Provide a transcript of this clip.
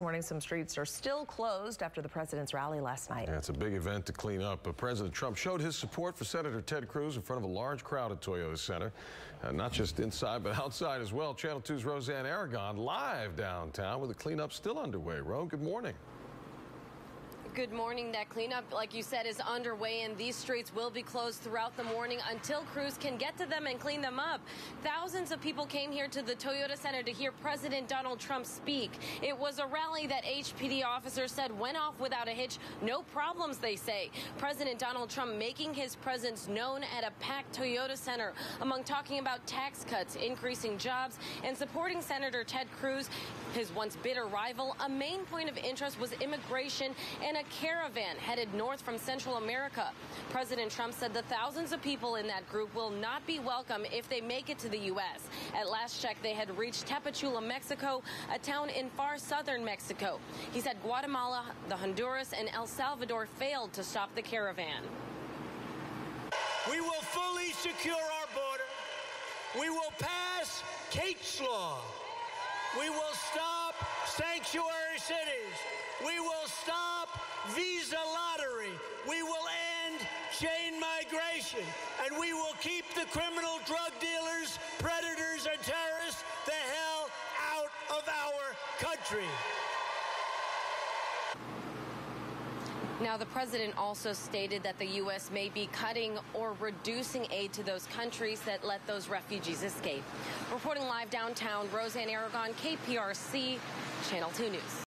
Morning, some streets are still closed after the president's rally last night. Yeah, it's a big event to clean up. But President Trump showed his support for Senator Ted Cruz in front of a large crowd at Toyota Center. Uh, not just inside, but outside as well. Channel 2's Rose-Ann Aragon live downtown with the cleanup still underway. Ro, good morning. Good morning. That cleanup, like you said, is underway, and these streets will be closed throughout the morning until crews can get to them and clean them up. Thousands of people came here to the Toyota Center to hear President Donald Trump speak. It was a rally that HPD officers said went off without a hitch. No problems, they say. President Donald Trump making his presence known at a packed Toyota Center among talking about tax cuts, increasing jobs, and supporting Senator Ted Cruz, his once bitter rival. A main point of interest was immigration and a caravan headed north from Central America. President Trump said the thousands of people in that group will not be welcome if they make it to the U.S. At last check, they had reached Tapachula, Mexico, a town in far southern Mexico. He said Guatemala, the Honduras, and El Salvador failed to stop the caravan. We will fully secure our border. We will pass Kate's Law. We will stop sanctuary cities. We will visa lottery. We will end chain migration. And we will keep the criminal drug dealers, predators, and terrorists the hell out of our country. Now, the president also stated that the U.S. may be cutting or reducing aid to those countries that let those refugees escape. Reporting live downtown, Rose-Ann Aragon, KPRC, Channel 2 News.